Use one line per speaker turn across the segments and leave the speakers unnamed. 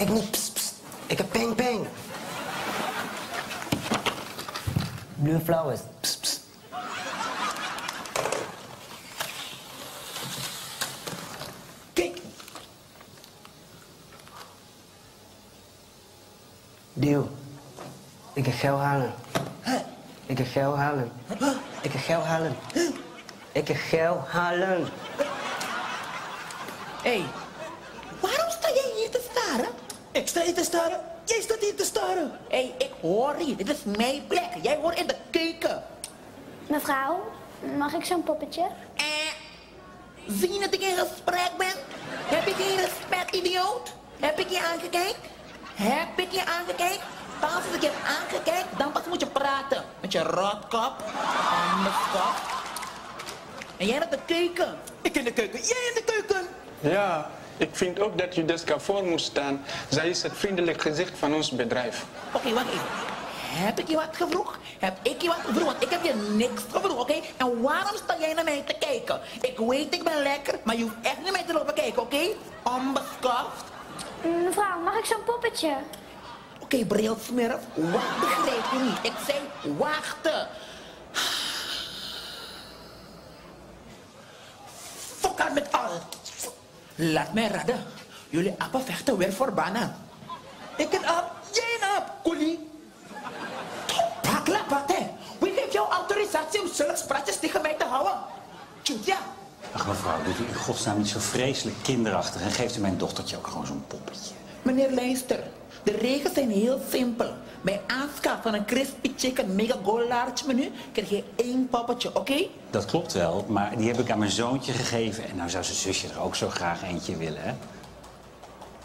ik niet. Psst, psst. Ik heb ping ping. Blue flowers. Psst, psst.
Kijk,
Deal. Ik ga geld halen. Ik ga geld halen. Ik ga geld halen. Ik ga geld halen.
hé, hey, waarom sta jij hier te staren?
Ik sta hier te staren. Jij staat hier te staren.
Hé, hey, ik hoor hier, dit is mijn plek. Jij hoort in de keuken.
Mevrouw, mag ik zo'n poppetje?
Eh, zie je dat ik in gesprek ben? Heb ik geen respect, idioot? Heb ik je aangekeken? Heb ik je aangekeken? Pas als ik je heb aangekeken, dan pas moet je praten. Met je rotkop, kop. En jij naar de keuken.
Ik in de keuken. Jij in de keuken.
Ja, ik vind ook dat Judeska voor moet staan. Zij is het vriendelijk gezicht van ons bedrijf.
Oké, wacht even. Heb ik je wat gevroegd? Heb ik je wat gevroegd? Want ik heb je niks gevroegd, oké? En waarom sta jij naar mij te kijken? Ik weet, ik ben lekker, maar je hoeft echt niet naar mij te lopen kijken, oké? Onbeschoft.
Mevrouw, mag ik zo'n poppetje?
Oké, okay, brilsmerf, wat begrijp je niet? Ik zei wachten. Fok haar met al. Laat mij raden. Jullie appen vechten weer voor banen. Ik een aap, jij een aap, koelie. Pak la paté. Wie geeft jou autorisatie om zulke praatjes tegen mij te houden? Tjoetja.
Ach mevrouw, doet u in godsnaam niet zo vreselijk kinderachtig en geeft u mijn dochtertje ook gewoon zo'n poppetje.
Meneer Leister, de regels zijn heel simpel. Bij aanschaf van een crispy chicken mega gold large menu krijg je één poppetje, oké?
Dat klopt wel, maar die heb ik aan mijn zoontje gegeven en nou zou zijn zusje er ook zo graag eentje willen, hè?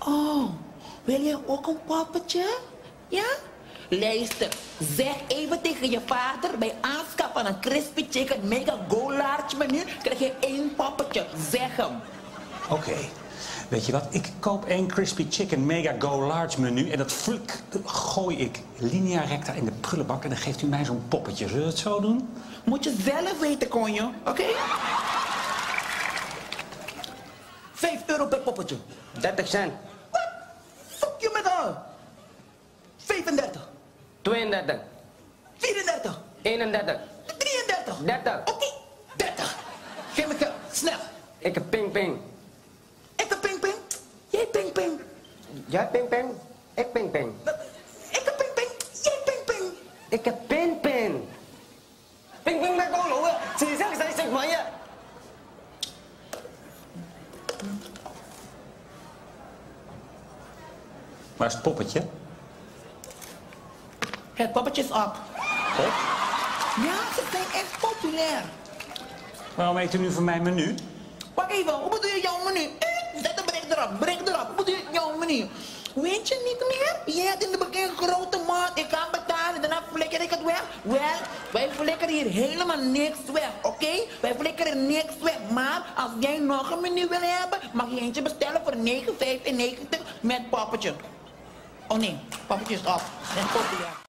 Oh, wil je ook een poppetje? Ja? Luister, zeg even tegen je vader, bij aanschaf van een crispy chicken mega gold large menu krijg je één poppetje. Zeg hem.
Oké. Weet je wat? Ik koop één crispy chicken mega go large menu en dat flik gooi ik linea recta in de prullenbak en dan geeft u mij zo'n poppetje. Zullen we het zo doen?
Moet je zelf weten, konjo, oké? Vijf euro per poppetje.
30 cent.
Wat? Fuck je met haar. 35,
32.
34,
31.
33.
30.
Oké, 30. Geef me snel.
Ik heb ping ping.
Ik heb ping ping. Jij ping ping.
Jij ping ping. Ik ping ping.
Ik heb ping ping. Jij ping ping.
Ik heb pin pin. Ping ping 麦当劳啊！迟声使食米啊！
Waar is het poppetje?
Het poppetje is op.
Op?
Ja, ze zijn echt populair.
Waarom eet u nu van mijn menu?
Wacht even, hoe bedoel je jouw hebt in de begin grote maat, ik kan betalen, daarna flikker ik het weg. Wel, wij flikkeren hier helemaal niks weg, oké? Wij flikkeren niks weg, maar als jij nog een menu wil hebben, mag je eentje bestellen voor 9,95 met poppetje. Oh nee, poppetje is populair.